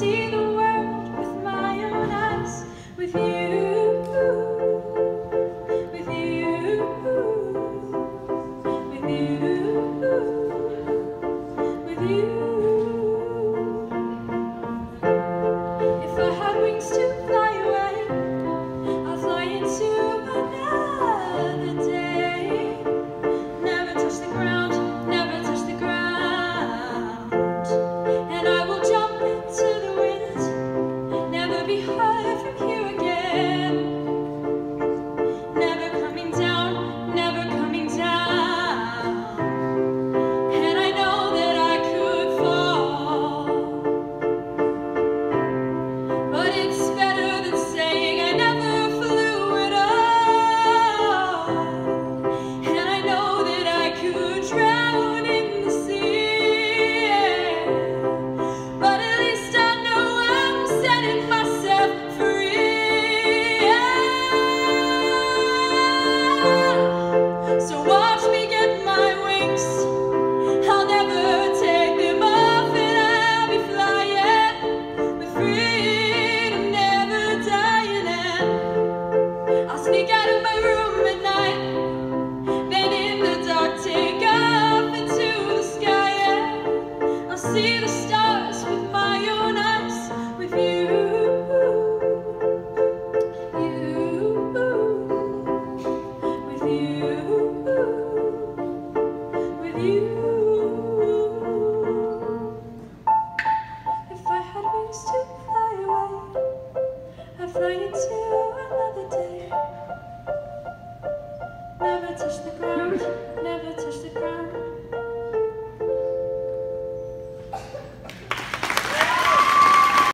see the world with my own eyes, with you, with you, with you, with you. With you. Fly